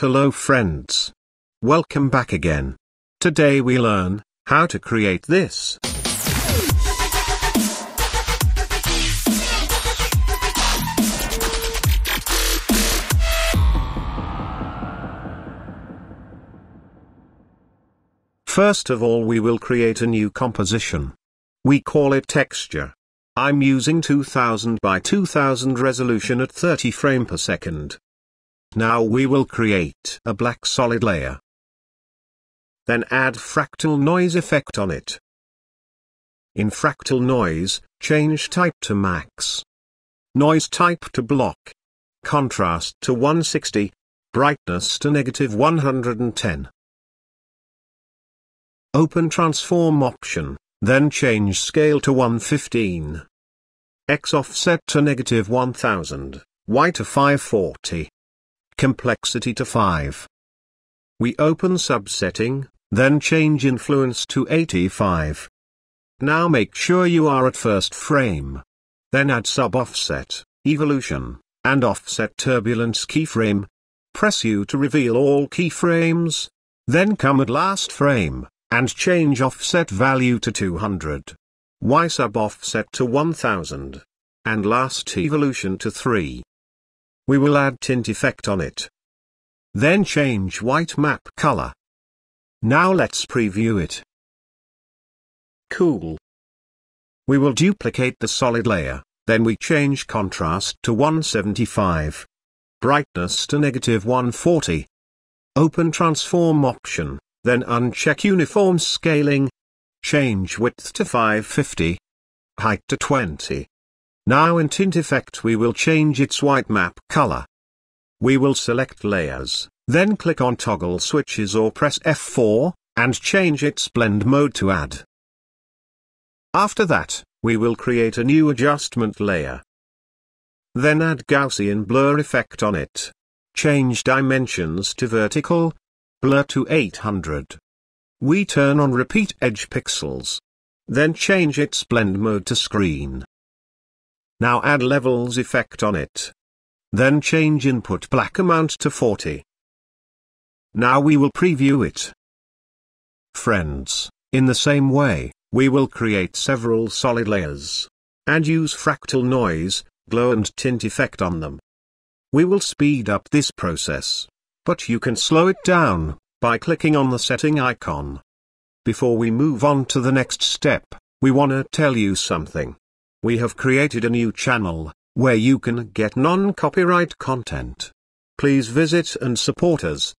Hello friends. Welcome back again. Today we learn how to create this. First of all we will create a new composition. We call it texture. I'm using 2000 by 2000 resolution at 30 frame per second. Now we will create a black solid layer. Then add fractal noise effect on it. In fractal noise, change type to max. Noise type to block. Contrast to 160. Brightness to negative 110. Open transform option, then change scale to 115. X offset to negative 1000, Y to 540. Complexity to 5. We open subsetting, then change influence to 85. Now make sure you are at first frame. Then add sub-offset, evolution, and offset turbulence keyframe. Press U to reveal all keyframes. Then come at last frame, and change offset value to 200. Y sub-offset to 1000. And last evolution to 3. We will add tint effect on it. Then change white map color. Now let's preview it. Cool. We will duplicate the solid layer, then we change contrast to 175. Brightness to negative 140. Open transform option, then uncheck uniform scaling. Change width to 550. Height to 20. Now in tint effect we will change its white map color. We will select layers, then click on toggle switches or press F4, and change its blend mode to add. After that, we will create a new adjustment layer. Then add Gaussian blur effect on it. Change dimensions to vertical, blur to 800. We turn on repeat edge pixels. Then change its blend mode to screen. Now add levels effect on it. Then change input black amount to 40. Now we will preview it. Friends, in the same way, we will create several solid layers. And use fractal noise, glow and tint effect on them. We will speed up this process. But you can slow it down, by clicking on the setting icon. Before we move on to the next step, we wanna tell you something we have created a new channel, where you can get non-copyright content. Please visit and support us.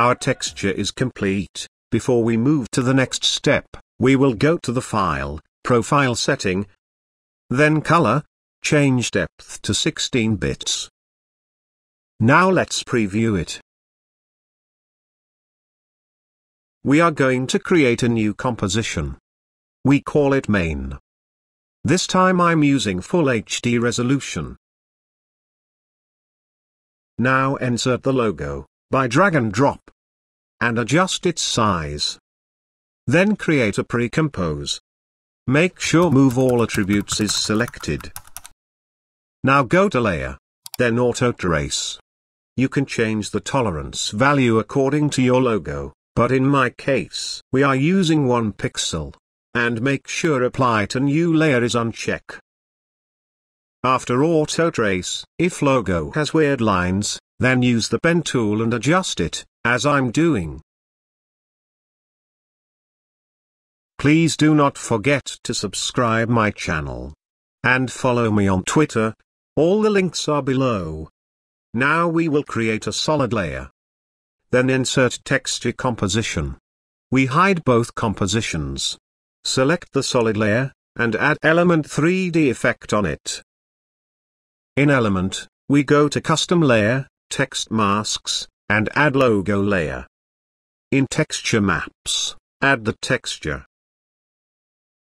Our texture is complete. Before we move to the next step, we will go to the File, Profile setting, then Color, change depth to 16 bits. Now let's preview it. We are going to create a new composition. We call it main. This time I'm using full HD resolution. Now insert the logo, by drag and drop. And adjust its size. Then create a pre-compose. Make sure Move All Attributes is selected. Now go to Layer. Then Auto Trace. You can change the tolerance value according to your logo, but in my case, we are using 1 pixel. And make sure Apply to New Layer is on check. After Auto Trace, if logo has weird lines, then use the pen tool and adjust it, as I'm doing. Please do not forget to subscribe my channel. And follow me on Twitter, all the links are below. Now we will create a solid layer. Then insert texture composition. We hide both compositions. Select the solid layer, and add element 3D effect on it. In Element, we go to Custom Layer, Text Masks, and add Logo Layer. In Texture Maps, add the texture.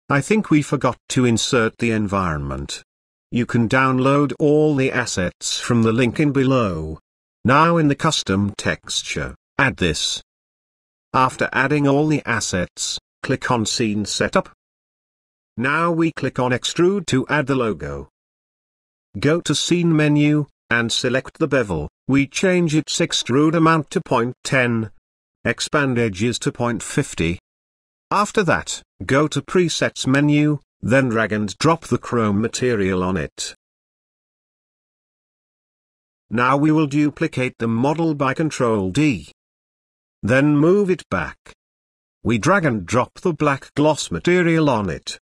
I think we forgot to insert the environment. You can download all the assets from the link in below. Now in the custom texture, add this. After adding all the assets, click on Scene Setup. Now we click on Extrude to add the logo. Go to Scene menu, and select the bevel, we change its extrude amount to 0.10. Expand edges to 0.50. After that, go to Presets menu, then drag and drop the chrome material on it. Now we will duplicate the model by Ctrl D. Then move it back. We drag and drop the black gloss material on it.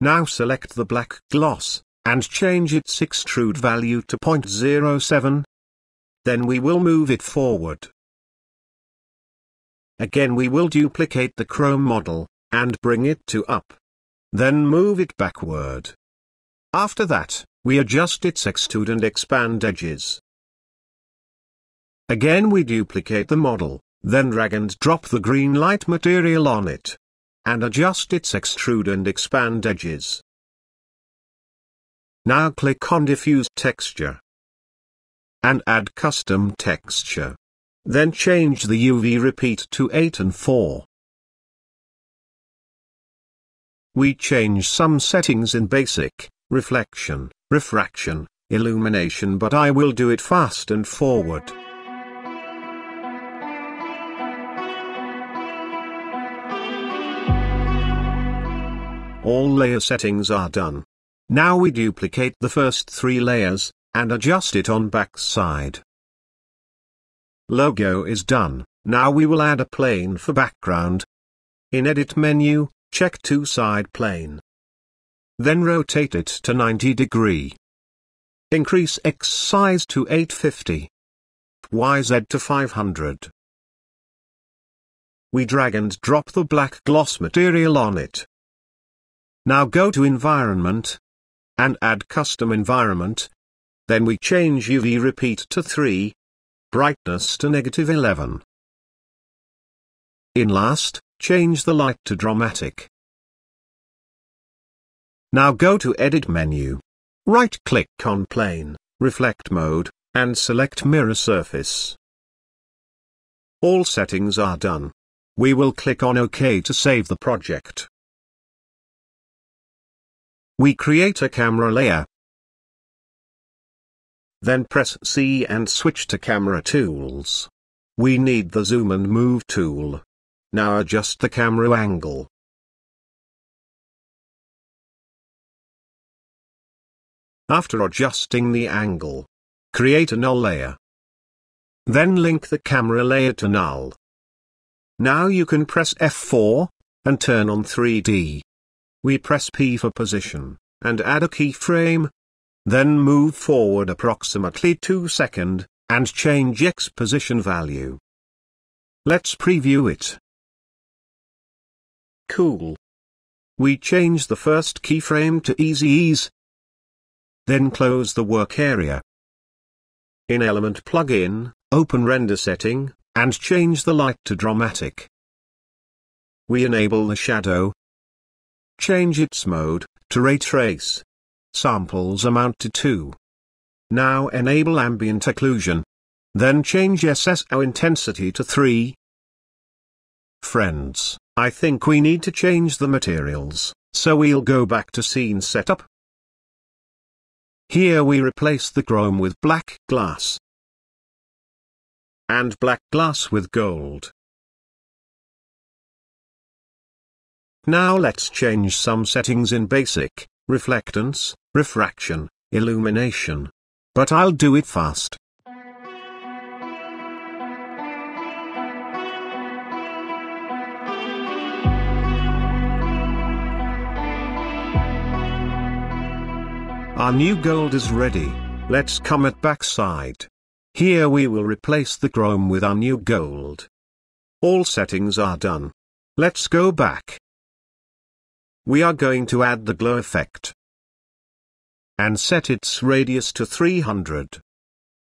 Now select the black gloss, and change its extrude value to 0.07. Then we will move it forward. Again we will duplicate the chrome model, and bring it to up. Then move it backward. After that, we adjust its extrude and expand edges. Again we duplicate the model, then drag and drop the green light material on it. And adjust its extrude and expand edges. Now click on Diffuse Texture. And add Custom Texture. Then change the UV repeat to 8 and 4. We change some settings in basic, reflection, refraction, illumination but I will do it fast and forward. All layer settings are done. Now we duplicate the first three layers, and adjust it on back side. Logo is done, now we will add a plane for background. In Edit menu, check two side plane. Then rotate it to 90 degree. Increase X size to 850. YZ to 500. We drag and drop the black gloss material on it. Now go to Environment, and add custom environment. Then we change UV repeat to 3. Brightness to negative 11. In last, change the light to dramatic. Now go to Edit menu. Right-click on Plane, Reflect Mode, and select Mirror Surface. All settings are done. We will click on OK to save the project. We create a camera layer. Then press C and switch to camera tools. We need the zoom and move tool. Now adjust the camera angle. After adjusting the angle, create a null layer. Then link the camera layer to null. Now you can press F4, and turn on 3D. We press P for position, and add a keyframe. Then move forward approximately 2 second, and change X position value. Let's preview it. Cool. We change the first keyframe to Easy Ease. Then close the work area. In Element plugin, open Render Setting, and change the light to Dramatic. We enable the shadow. Change its mode, to Ray Trace. Samples amount to 2. Now enable Ambient Occlusion. Then change SSO intensity to 3. Friends, I think we need to change the materials, so we'll go back to scene setup. Here we replace the chrome with black glass. And black glass with gold. Now let's change some settings in basic, reflectance, refraction, illumination. But I'll do it fast. Our new gold is ready, let's come at backside. Here we will replace the chrome with our new gold. All settings are done. Let's go back. We are going to add the glow effect and set its radius to 300.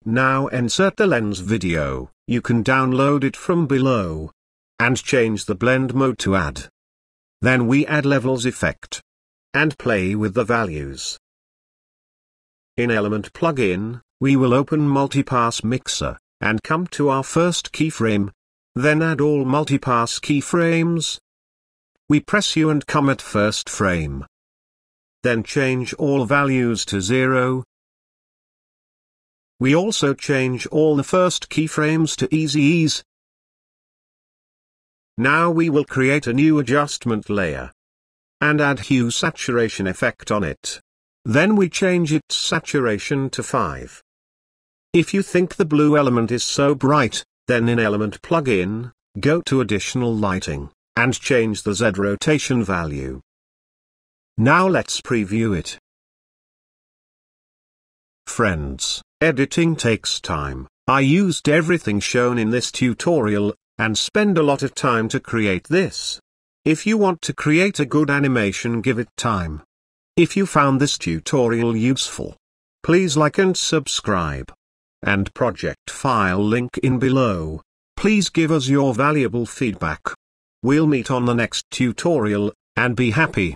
Now insert the lens video, you can download it from below. And change the blend mode to add. Then we add levels effect. And play with the values. In Element plugin, we will open Multipass Mixer, and come to our first keyframe. Then add all multipass keyframes. We press U and come at first frame then change all values to 0. We also change all the first keyframes to easy ease. Now we will create a new adjustment layer. And add hue saturation effect on it. Then we change its saturation to 5. If you think the blue element is so bright, then in Element plugin, go to Additional Lighting, and change the Z rotation value. Now let's preview it. Friends, editing takes time. I used everything shown in this tutorial, and spend a lot of time to create this. If you want to create a good animation give it time. If you found this tutorial useful, please like and subscribe. And project file link in below. Please give us your valuable feedback. We'll meet on the next tutorial, and be happy.